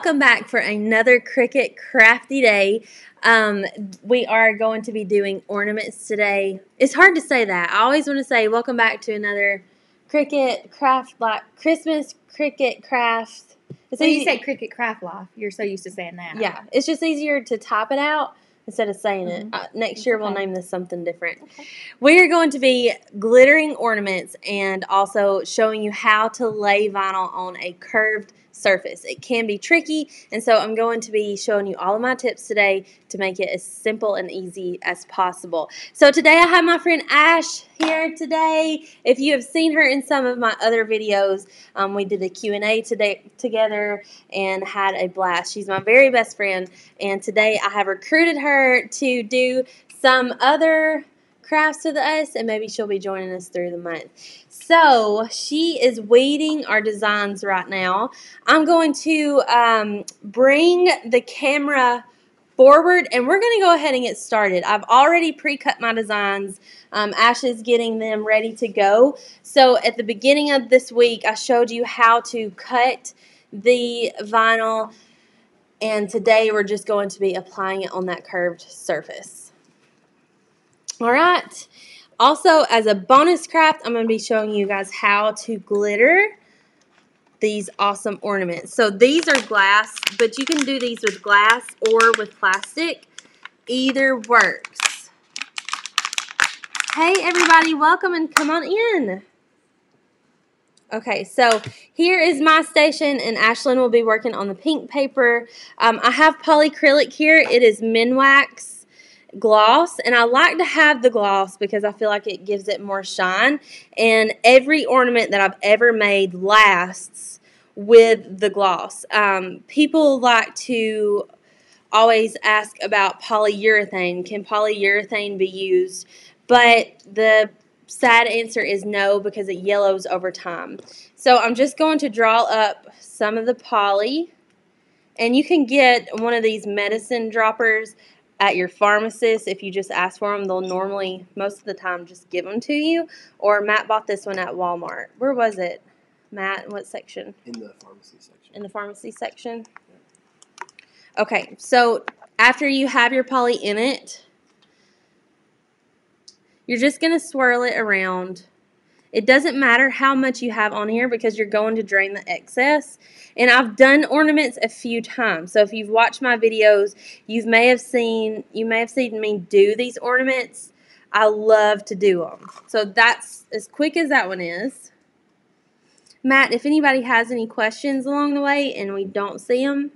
Welcome back for another Cricut Crafty Day. Um, we are going to be doing ornaments today. It's hard to say that. I always want to say welcome back to another Cricut Craft like Christmas Cricut Craft. It's so you say Cricut Craft Life. You're so used to saying that. Yeah, it's just easier to type it out instead of saying it. Mm-hmm. Uh, next year, we'll name this something different. Okay. We are going to be glittering ornaments and also showing you how to lay vinyl on a curved surface. It can be tricky, and so I'm going to be showing you all of my tips today to make it as simple and easy as possible. So today I have my friend Ash here today. If you have seen her in some of my other videos, um, we did a Q&A today together and had a blast. She's my very best friend, and today I have recruited her to do some other crafts with us, and maybe she'll be joining us through the month. So she is waiting our designs right now. I'm going to um, bring the camera forward and we're going to go ahead and get started. I've already pre-cut my designs. Um, Ash is getting them ready to go. So at the beginning of this week, I showed you how to cut the vinyl and today we're just going to be applying it on that curved surface. All right. Also, as a bonus craft, I'm going to be showing you guys how to glitter these awesome ornaments. So these are glass, but you can do these with glass or with plastic. Either works. Hey everybody, welcome and come on in. Okay, so here is my station, and Ashlyn will be working on the pink paper. Um, I have polycrylic here. It is Minwax gloss and I like to have the gloss because I feel like it gives it more shine and every ornament that I've ever made lasts with the gloss. Um, people like to always ask about polyurethane. Can polyurethane be used? But the sad answer is no because it yellows over time. So I'm just going to draw up some of the poly and you can get one of these medicine droppers at your pharmacist, if you just ask for them, they'll normally, most of the time, just give them to you. Or Matt bought this one at Walmart. Where was it? Matt, what section? In the pharmacy section. In the pharmacy section? Okay, so after you have your poly in it, you're just going to swirl it around it doesn't matter how much you have on here because you're going to drain the excess. And I've done ornaments a few times. So if you've watched my videos, you may have seen you may have seen me do these ornaments. I love to do them. So that's as quick as that one is. Matt, if anybody has any questions along the way and we don't see them,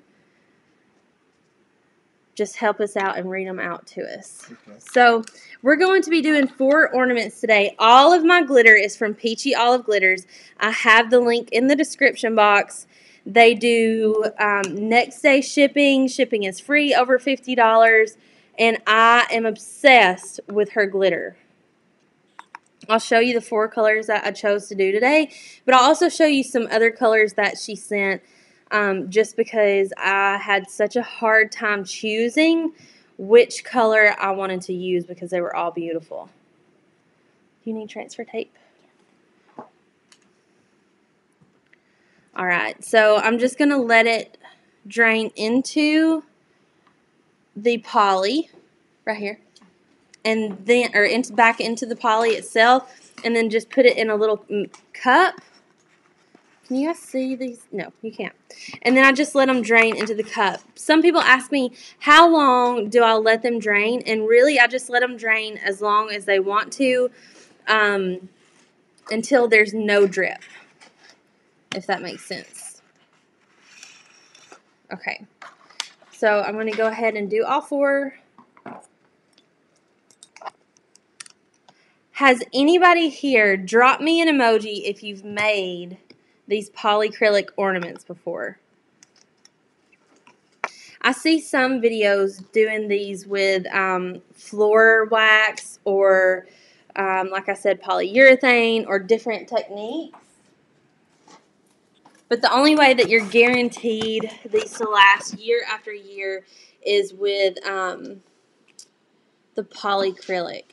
just help us out and read them out to us. Okay. So we're going to be doing four ornaments today. All of my glitter is from Peachy Olive Glitters. I have the link in the description box. They do um, next day shipping. Shipping is free over $50. And I am obsessed with her glitter. I'll show you the four colors that I chose to do today. But I'll also show you some other colors that she sent um, just because I had such a hard time choosing which color I wanted to use because they were all beautiful. Do you need transfer tape? All right, so I'm just going to let it drain into the poly right here and then or into back into the poly itself and then just put it in a little mm, cup can you guys see these? No, you can't. And then I just let them drain into the cup. Some people ask me, how long do I let them drain? And really, I just let them drain as long as they want to um, until there's no drip, if that makes sense. Okay, so I'm going to go ahead and do all four. Has anybody here, drop me an emoji if you've made these polycrylic ornaments before. I see some videos doing these with um, floor wax or, um, like I said, polyurethane or different techniques. But the only way that you're guaranteed these to last year after year is with um, the polycrylic.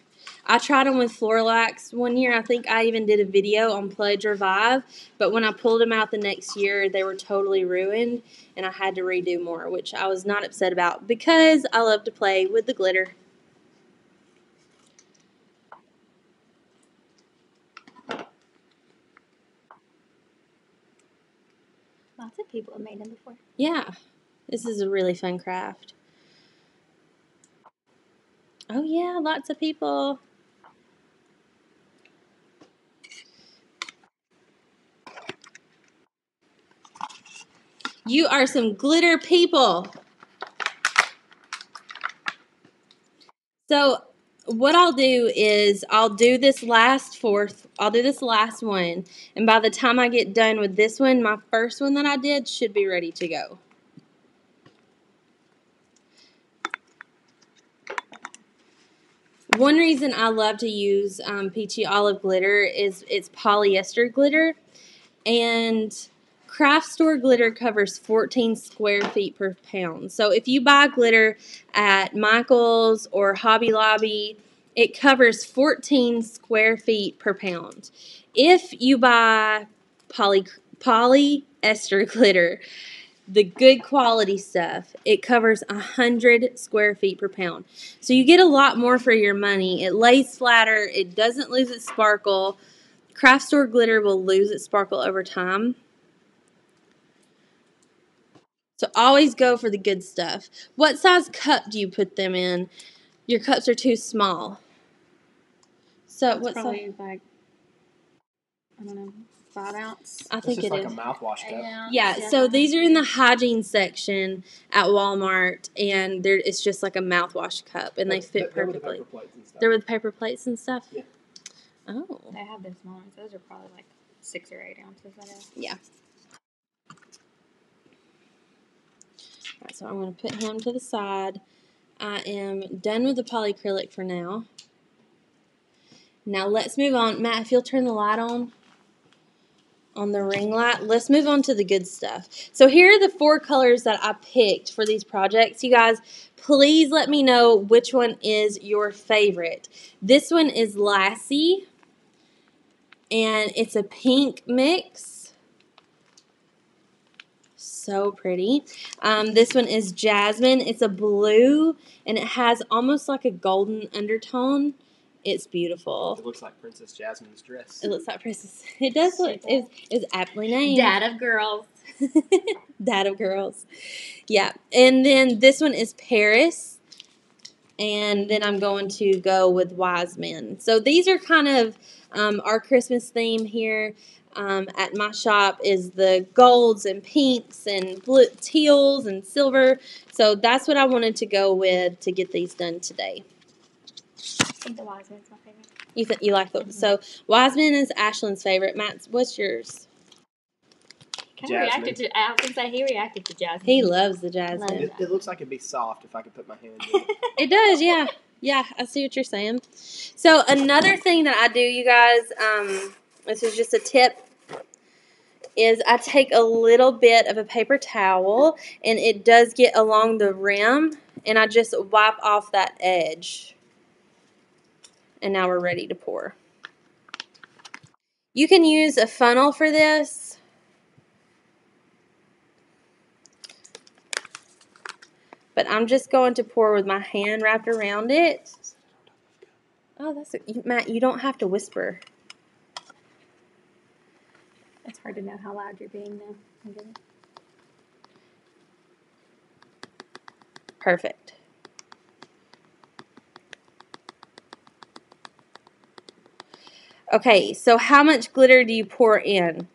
I tried them with Floorlax one year. I think I even did a video on Pledge Revive, but when I pulled them out the next year, they were totally ruined, and I had to redo more, which I was not upset about because I love to play with the glitter. Lots of people have made them before. Yeah, this is a really fun craft. Oh, yeah, lots of people. You are some glitter people. So what I'll do is I'll do this last fourth, I'll do this last one, and by the time I get done with this one, my first one that I did should be ready to go. One reason I love to use um, Peachy Olive glitter is it's polyester glitter, and craft store glitter covers 14 square feet per pound. So if you buy glitter at Michael's or Hobby Lobby, it covers 14 square feet per pound. If you buy poly polyester glitter, the good quality stuff, it covers 100 square feet per pound. So you get a lot more for your money. It lays flatter, it doesn't lose its sparkle. Craft store glitter will lose its sparkle over time. So always go for the good stuff. What size cup do you put them in? Your cups are too small. So what's probably like I don't know five ounce. I think it's it like is. a mouthwash cup. Yeah. Yeah, so these are in the hygiene section at Walmart, and they're, it's just like a mouthwash cup, and they They're- fit they're with the perfectly. paper and stuff. They're with paper plates and stuff. Yeah. Oh, They have the small ones. Those are probably like six or eight ounces. I guess. yeah. So I'm going to put him to the side. I am done with the polyacrylic for now. Now let's move on. Matt, if you'll turn the light on on the ring light, let's move on to the good stuff. So here are the four colors that I picked for these projects. You guys, please let me know which one is your favorite. This one is Lassie, and it's a pink mix. So pretty. Um, this one is Jasmine. It's a blue, and it has almost like a golden undertone. It's beautiful. It looks like Princess Jasmine's dress. It looks like Princess. It does look. It's, it's aptly named. Dad of girls. Dad of girls. Yeah. And then this one is Paris. And then I'm going to go with Wise Men. So these are kind of um, our Christmas theme here um, at my shop is the golds and pinks and blue, teals and silver. So that's what I wanted to go with to get these done today. I think the wise man's my favorite. You th- you like the so Wiseman is Ashlyn's favorite. Matt's what's yours? Kind of reacted to. I was gonna say he reacted to Jasmine. He loves the Jasmine. It, it looks like it'd be soft if I could put my hand in it. It does, yeah. Yeah, I see what you're saying. So another thing that I do, you guys, um, this is just a tip, is I take a little bit of a paper towel and it does get along the rim and I just wipe off that edge. And now we're ready to pour. You can use a funnel for this. But I'm just going to pour with my hand wrapped around it. Oh, that's a, Matt. You don't have to whisper. It's hard to know how loud you're being though. Perfect. Okay, so how much glitter do you pour in?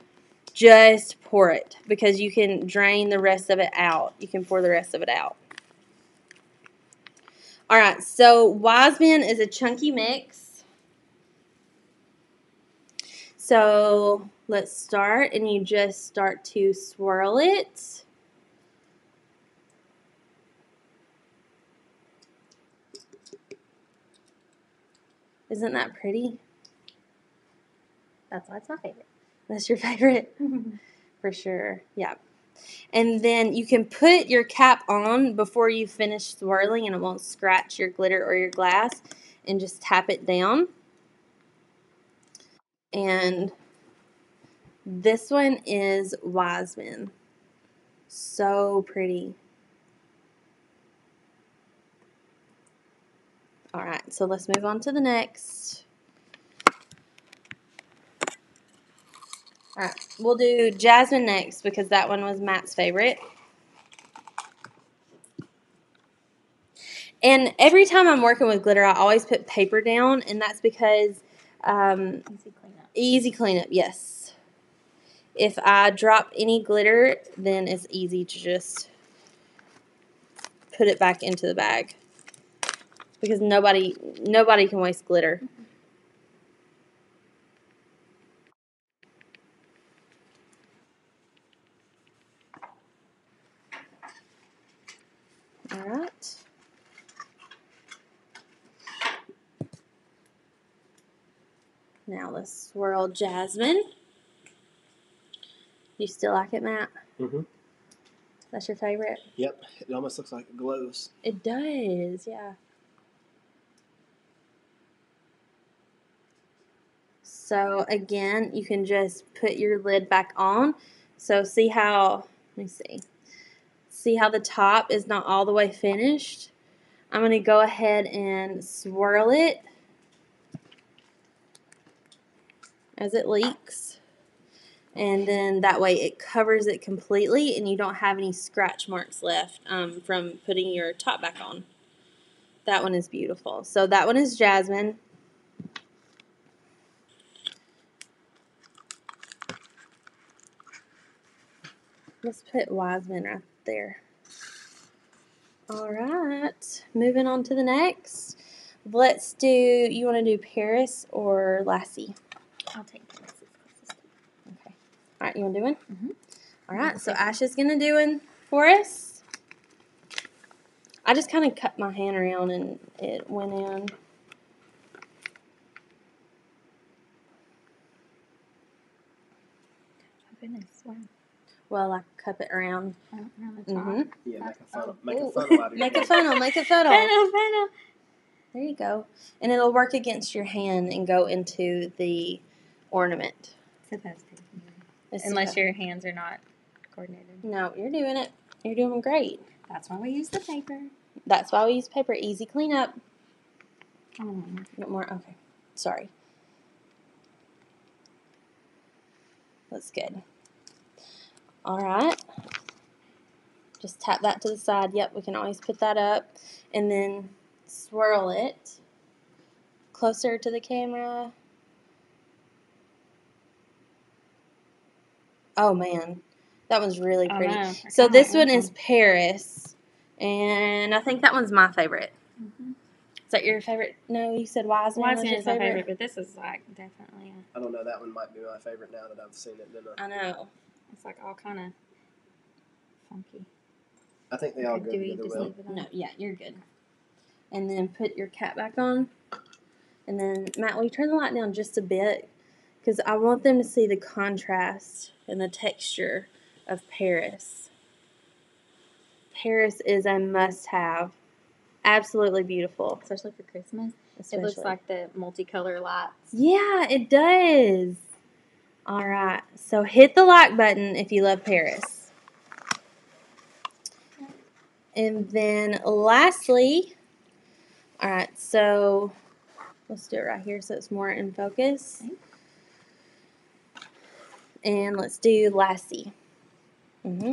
Just pour it because you can drain the rest of it out. You can pour the rest of it out. All right, so Wiseman is a chunky mix. So let's start, and you just start to swirl it. Isn't that pretty? That's why it's my favorite. That's your favorite? For sure. Yeah. And then you can put your cap on before you finish swirling and it won't scratch your glitter or your glass and just tap it down. And this one is Wiseman. So pretty. All right, so let's move on to the next. All right, we'll do Jasmine next because that one was Matt's favorite. And every time I'm working with glitter, I always put paper down, and that's because um, Easy cleanup. yes. If I drop any glitter, then it's easy to just put it back into the bag because nobody nobody can waste glitter. All right. Now let's swirl jasmine. You still like it, Matt? Mm-hmm. That's your favorite? Yep. It almost looks like it glows. It does, yeah. So again, you can just put your lid back on. So see how, let me see. See how the top is not all the way finished? I'm going to go ahead and swirl it as it leaks. And then that way it covers it completely and you don't have any scratch marks left um, from putting your top back on. That one is beautiful. So that one is Jasmine. Let's put Wiseman right there. All right, moving on to the next. Let's do, you want to do Paris or Lassie? I'll take this. It's. Okay. All right, you want to do one? Mhm. All right, so Asha's going to do one for us. I just kind of cut my hand around and it went in. Oh goodness, wow. Well, I cup it around. Around mm-hmm. Yeah, make a funnel. Make ooh. a funnel out of Make a funnel, make a funnel. Funnel, funnel. There you go. And it'll work against your hand and go into the ornament. It's Unless your hands are not coordinated. No, you're doing it. You're doing great. That's why we use the paper. That's why we use paper. Easy cleanup. Oh, Bit more. Okay. Sorry. That's good. All right. Just tap that to the side. Yep, we can always put that up. And then swirl it closer to the camera. Oh man, that one's really pretty. know. I So this one is Paris, and I think that one's my favorite. Mhm. Is that your favorite? No, you said Wiseman. was Wiseman your is my favorite, but this is like definitely. A, I don't know. That one might be my favorite now that I've seen it. Then I, I know. it's like all kind of funky. I think they all Do go we together just well. leave it on? No, yeah, you're good. And then put your cap back on. And then, Matt, will you turn the light down just a bit? Because I want them to see the contrast and the texture of Paris. Paris is a must have. Absolutely beautiful. Especially for Christmas. Especially. It looks like the multicolor lights. Yeah, it does. All right. So hit the like button if you love Paris. And then lastly, all right, so let's do it right here so it's more in focus. Okay. And let's do Lassie. hmm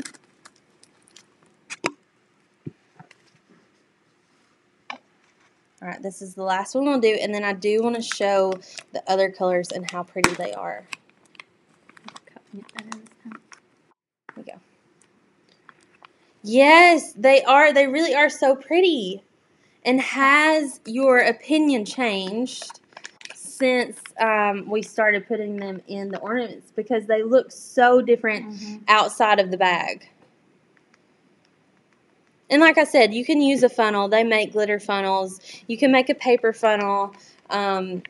All right, this is the last one we'll do, and then I do want to show the other colors and how pretty they are. Cupping it better this time. Here we go. Yes, they are. They really are so pretty. And has your opinion changed since um, we started putting them in the ornaments? Because they look so different Mhm. outside of the bag. And like I said, you can use a funnel. They make glitter funnels. You can make a paper funnel. Um,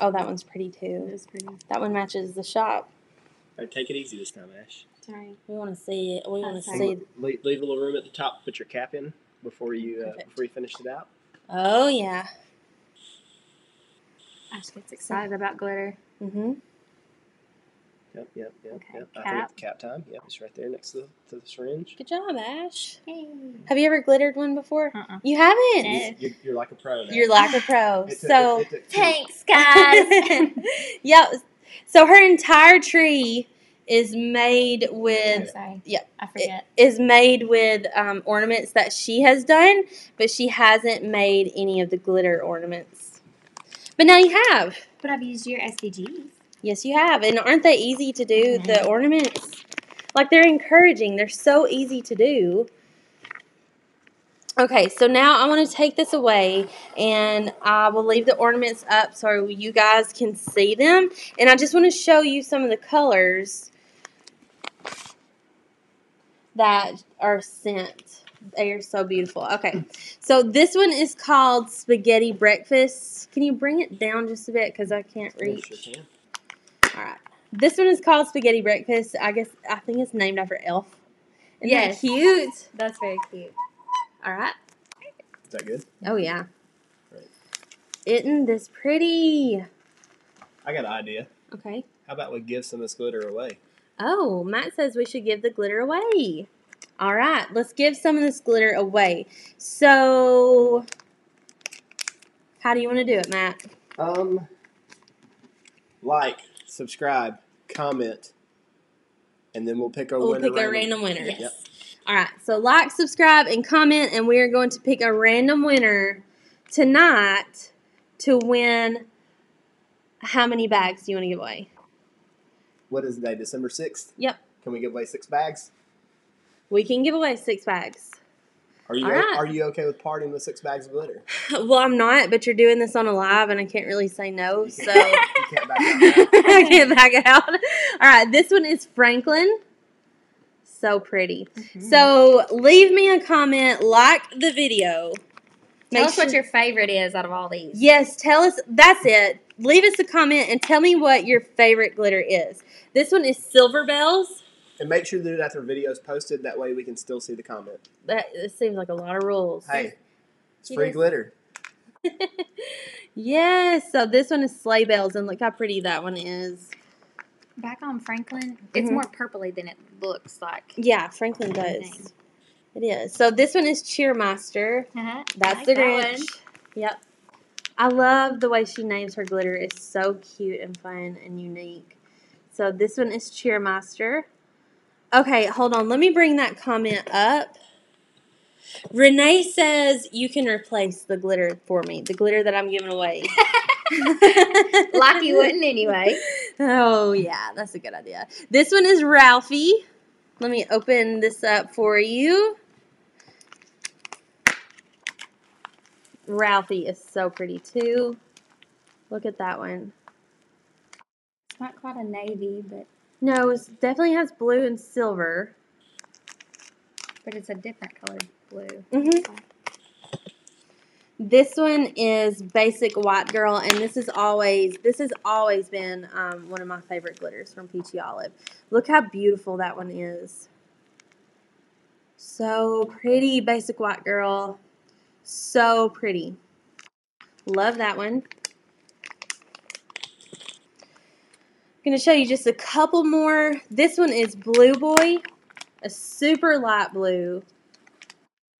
oh, that one's pretty too. is pretty. That one matches the shop. All right, take it easy this time, Ash. Sorry. We want to see it. We want to see. Leave, leave a little room at the top. to Put your cap in before you uh, before you finish it out. Oh yeah. Ash gets excited about glitter. Mm-hmm. Yep, yep, yep, Okay, yep. I cap. think it's cap time. Yep, it's right there next to the, to the syringe. Good job, Ash. Hey. Have you ever glittered one before? Uh-uh. You haven't. No. You're, you're like a pro now. You're like a pro. It took- so it- it took Thanks, guys. yep. So her entire tree is made with Sorry. Yep. I forget. is made with um, ornaments that she has done, but she hasn't made any of the glitter ornaments. But now you have. but I've used your SVGs. Yes, you have. And aren't they easy to do? The ornaments, like they're encouraging. They're so easy to do. Okay, so now I want to take this away and I will leave the ornaments up so you guys can see them. And I just want to show you some of the colors that are sent. They are so beautiful. Okay, so this one is called Spaghetti Breakfast. Can you bring it down just a bit because I can't Yeah, reach? sure can. All right. This one is called Spaghetti Breakfast. I guess I think it's named after Elf. Isn't Yes. that cute? That's very cute. All right. Is that good? Oh yeah. Right. Isn't this pretty? I got an idea. Okay. How about we give some of this glitter away? Oh, Matt says we should give the glitter away. All right, let's give some of this glitter away. So, how do you want to do it, Matt? Um, like, subscribe, comment, and then we'll pick a We'll winner. pick a random winner. Yes. Yep. All right, so like, subscribe, and comment, and we are going to pick a random winner tonight to win. How many bags do you want to give away? What is the day? December sixth. Yep. Can we give away six bags? We can give away six bags. Are you All right. Are you okay with parting with six bags of glitter? Well, I'm not, but you're doing this on a live, and I can't really say no, You so can't- you can't back out. I can't back out. All right, this one is Franklin. So pretty. Mm-hmm. So leave me a comment, like the video. Tell Make us what your favorite is out of all these. Yes, tell us. That's it. Leave us a comment and tell me what your favorite glitter is. This one is Silver Bells. And make sure that do after the video is posted. That way we can still see the comment. That it seems like a lot of rules. Hey, it's It free glitter. yes. So this one is Sleigh Bells, and look how pretty that one is. Back on Franklin, it's Mhm. more purpley than it looks like. Yeah, Franklin does. It is. So this one is Cheermaster. Uh-huh. That's Like the that Grinch. one. Yep. I love the way she names her glitter. It's so cute and fun and unique. So this one is Cheermaster. Okay, hold on. Let me bring that comment up. Renee says you can replace the glitter for me, the glitter that I'm giving away. Lucky you wouldn't anyway. Oh, yeah, that's a good idea. This one is Ralphie. Let me open this up for you. Ralphie is so pretty too. Look at that one. It's not quite a navy, but No, it definitely has blue and silver. but it's a different colored blue. Mhm. This one is basic white girl, and this is always this has always been um, one of my favorite glitters from Peachy Olive. Look how beautiful that one is. So pretty, basic white girl. So pretty. Love that one. I'm gonna show you just a couple more. This one is Blue Boy, a super light blue.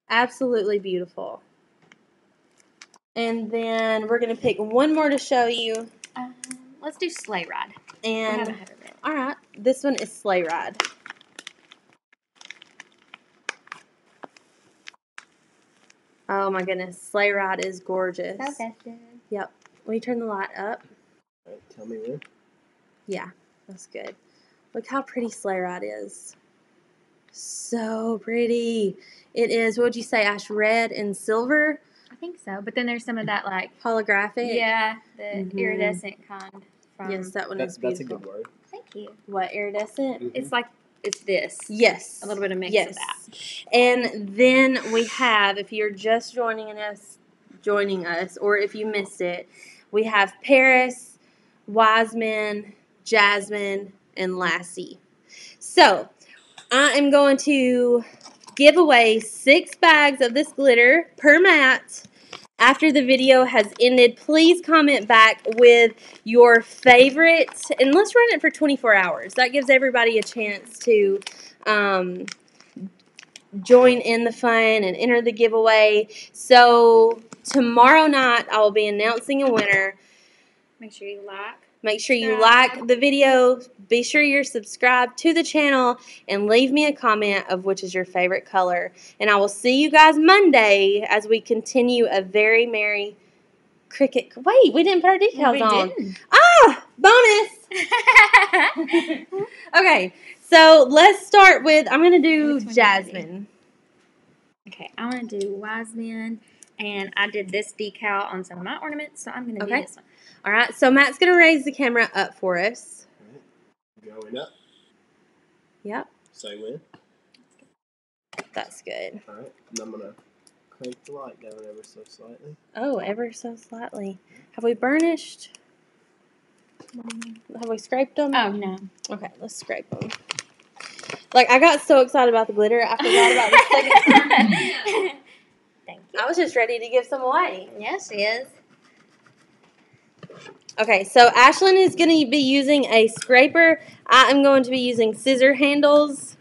Absolutely beautiful. And then we're gonna pick one more to show you. Um, let's do sleigh ride. And haven't had it yet. all right, this one is Sleigh Ride. Oh my goodness, Sleigh Ride is gorgeous. So festive. Will you turn the light up? All right, tell me when. Yeah, that's good. Look how pretty Sleigh Ride is. So pretty. It is, what would you say, Ash red and silver? I think so. But then there's some of that like Holographic? yeah, the Mhm. iridescent kind. From, Yes, that one That's, is that's a good word. Thank you. What, iridescent? Mhm. It's like it's this. Yes. A little bit of mix yes. of that. And then we have, if you're just joining us, joining us, or if you missed it, we have Paris, Wiseman, Jasmine, and Lassie. So I am going to give away six bags of this glitter per Matt. after the video has ended, please comment back with your favorite, and let's run it for 24 hours. That gives everybody a chance to um, join in the fun and enter the giveaway. So tomorrow night, I will be announcing a winner. Make sure you like. Make sure you like the video. Be sure you're subscribed to the channel and leave me a comment of which is your favorite color. And I will see you guys Monday as we continue a very merry Cricut. Wait, we didn't put our decals on. didn't. Ah, bonus. okay, so let's start with. I'm gonna do Which one do you Jasmine. okay, I want to do wise men, and I did this decal on some of my ornaments, so I'm going to Okay. do this one. All right, so Matt's gonna raise the camera up for us. Going up. Yep, Say when. that's good. All right. And I'm gonna crank the light down ever so slightly. Oh, ever so slightly. Have we burnished? Have we scraped them? Oh no! Okay, let's scrape them. Like I got so excited about the glitter, I forgot about the second. Thank you. I was just ready to give some away. Yes, she is. Okay, so Ashlyn is going to be using a scraper. I am going to be using scissor handles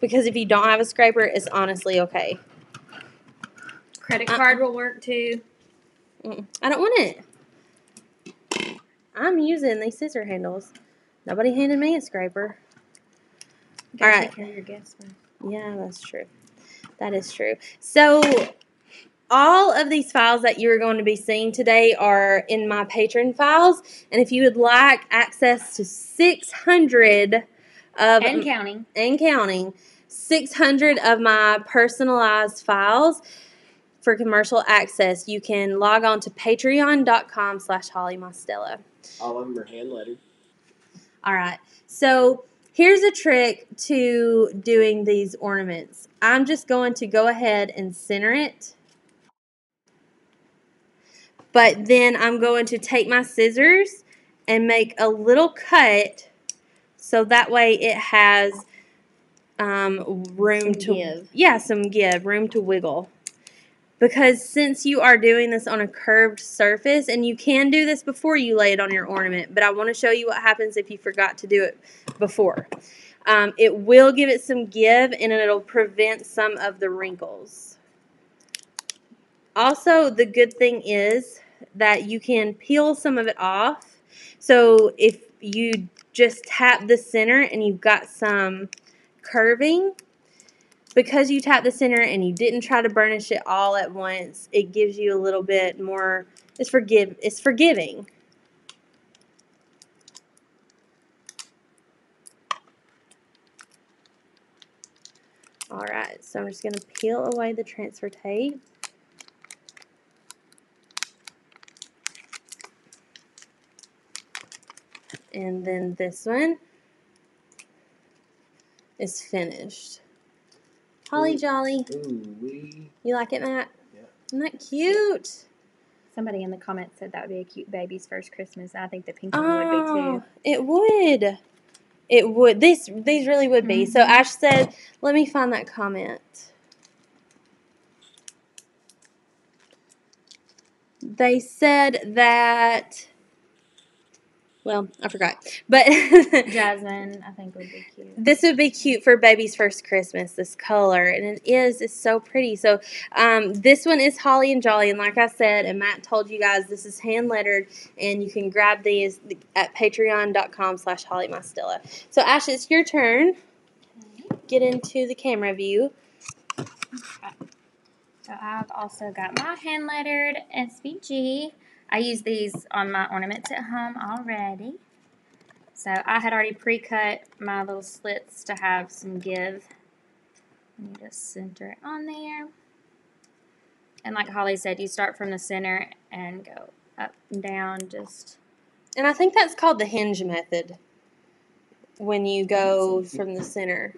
because if you don't have a scraper, it's honestly okay. Credit Uh- card will work too. I don't want it. I'm using these scissor handles. Nobody handed me a scraper. All right. Take care of your guests. Yeah, that's true. That is true. So, all of these files that you're going to be seeing today are in my patron files. And if you would like access to 600 of and counting. and counting 600 of my personalized files for commercial access, you can log on to patreon.com slash Holli Mostella. All of them are hand lettered. All right. So here's a trick to doing these ornaments. I'm just going to go ahead and center it. But then I'm going to take my scissors and make a little cut so that way it has um, room Some to give. yeah some give room to wiggle. Because since you are doing this on a curved surface and you can do this before you lay it on your ornament but i want to show you what happens if you forgot to do it before. Um, it will give it some give and it'll prevent some of the wrinkles. Also the good thing is that you can peel some of it off so if you just tap the center and you've got some curving because you tap the center and you didn't try to burnish it all at once, it gives you a little bit more. It's forgive. It's forgiving. All right, so I'm just gonna peel away the transfer tape. And then this one is finished. Holly Ooh. Jolly. Ooh, we. You like it, Matt? Yeah. Isn't that cute? Somebody in the comments said that would be a cute baby's first Christmas. I think the pink one would be Oh, too. it would. It would. These these really would be. So Mhm. Ash said, "Let me find that comment." They said that. Well, I forgot, but Jasmine, I think would be cute. this would be cute for baby's first Christmas. This color, and it is. It's so pretty. So, um, this one is Holly and Jolly, and like I said, and Matt told you guys, this is hand lettered, and you can grab these at Patreon.com/slash Holli Mostella. So, Ash, it's your turn. Get into the camera view. So I've also got my hand lettered SVG. I use these on my ornaments at home already. So I had already pre-cut my little slits to have some give. And you just center it on there. And like Holli said, you start from the center and go up and down just And I think that's called the hinge method. When you go from the center.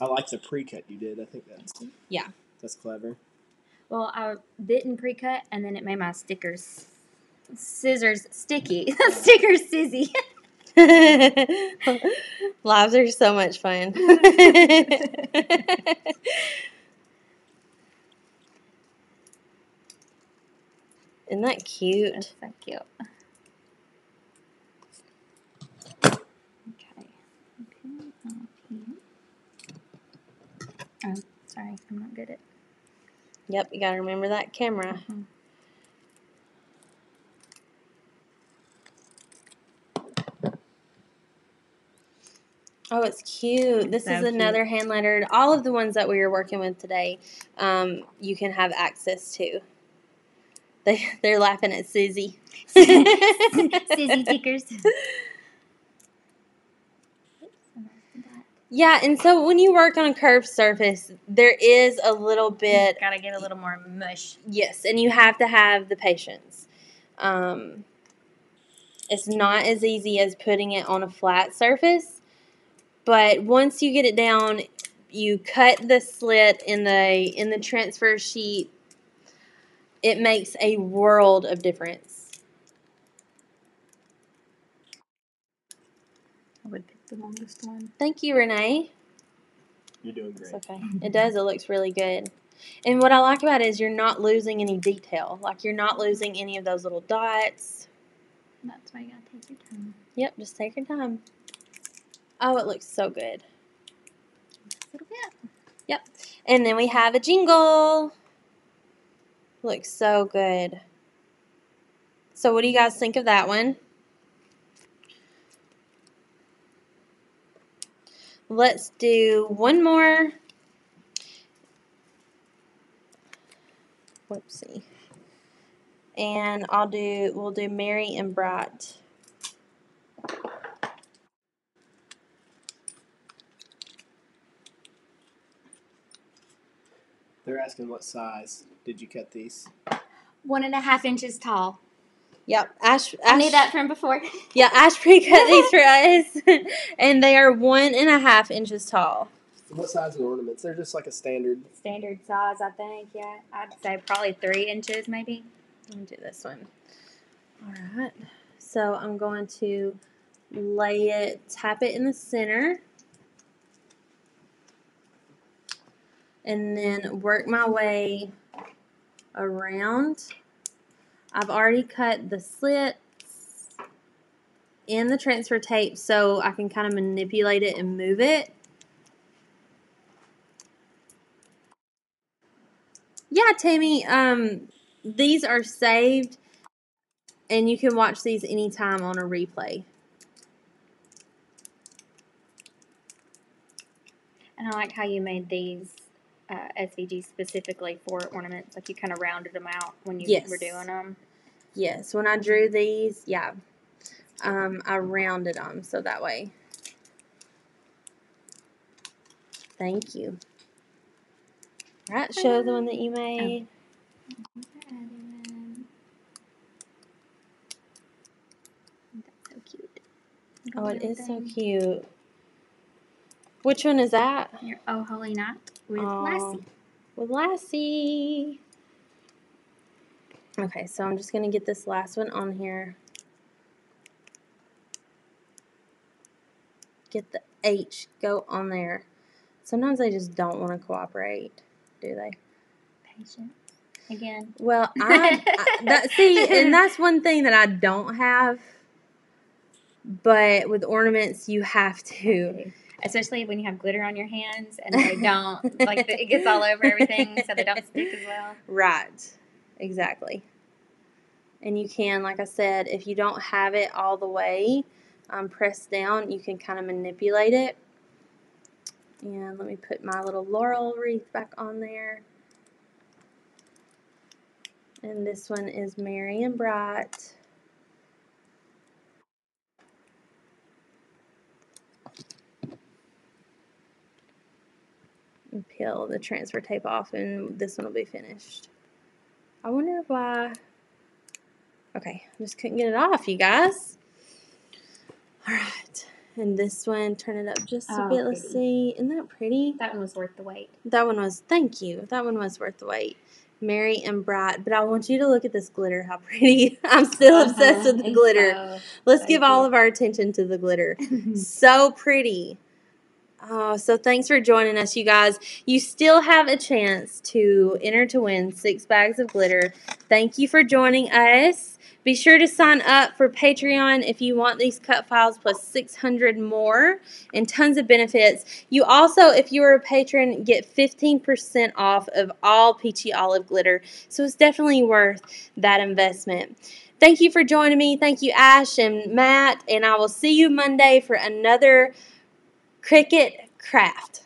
I like the pre-cut you did. I think that's Yeah. that's clever. Well, I didn't pre-cut, and then it made my stickers, scissors sticky. stickers sizzy. Lives are so much fun. Isn't that cute? That's so cute. Okay. Okay. Oh, sorry, I'm not good at. Yep, you gotta remember that camera. Mhm. Oh, it's cute. This So is cute. another hand lettered. All of the ones that we were working with today, um, you can have access to. They they're laughing at Susie. Susie tickers. Yeah, and so when you work on a curved surface, there is a little bit Gotta get a little more mush. Yes, and you have to have the patience. Um, it's not as easy as putting it on a flat surface, but once you get it down, you cut the slit in the in the transfer sheet. It makes a world of difference. I would pick the longest one. Thank you, Renee. You're doing It's great. okay. It does. It looks really good. And what I like about it is you're not losing any detail. Like you're not losing any of those little dots. That's why you gotta take your time. Yep, just take your time. Oh, it looks so good. Just a little bit. And then we have a jingle. Looks so good. So, what do you guys think of that one? Let's do one more. Whoopsie. And I'll do, we'll do Mary and Bright. They're asking what size did you cut these? One and a half inches tall. Yep, Ash. I Ash knew that from before. Yeah, Ash pre-cut these for us, and they are one and a half inches tall. What size are the ornaments? They're just like a standard. Standard size, I think. Yeah, I'd say probably three inches, maybe. Let me do this one. All right. So I'm going to lay it, tap it in the center, and then work my way around. I've already cut the slits in the transfer tape so I can kind of manipulate it and move it. Yeah, Tammy, um, these are saved and you can watch these anytime on a replay. And I like how you made these uh, SVG specifically for ornaments. Like you kind of rounded them out when you Yes. were doing them. Yes, when I drew these, yeah, um, I rounded them so that way. Thank you. All right, show the one that you made. That's so cute. Oh, it is so cute. Which one is that? Your Oh Holy Night with Oh, Lassie. With Lassie. Okay, so I'm just going to get this last one on here. Get the H, go on there. Sometimes they just don't want to cooperate, do they? Patience. Again. Well, I, I that see, and that's one thing that I don't have. But with ornaments, you have to. Especially when you have glitter on your hands and they don't, like the, it gets all over everything so they don't stick as well. Right. Exactly. And you can, like I said, if you don't have it all the way um, pressed down, you can kind of manipulate it. And let me put my little laurel wreath back on there. And this one is Merry and Bright. And peel the transfer tape off, and this one will be finished. I wonder why. Okay, I just couldn't get it off, you guys. All right, and this one, turn it up just a Oh, bit. Let's pretty. see. Isn't that pretty? That one was worth the wait. That one was, thank you. That one was worth the wait. Merry and bright. But I want you to look at this glitter, how pretty. I'm still uh-huh, obsessed with the glitter. so- Let's give all of our attention to the glitter. so pretty. Oh, so thanks for joining us, you guys. You still have a chance to enter to win six bags of glitter. Thank you for joining us. Be sure to sign up for Patreon if you want these cut files plus 600 more and tons of benefits. You also, if you are a patron, get 15% off of all Peachy Olive glitter. So it's definitely worth that investment. Thank you for joining me. Thank you, Ash and Matt. And I will see you Monday for another Cricut Craft.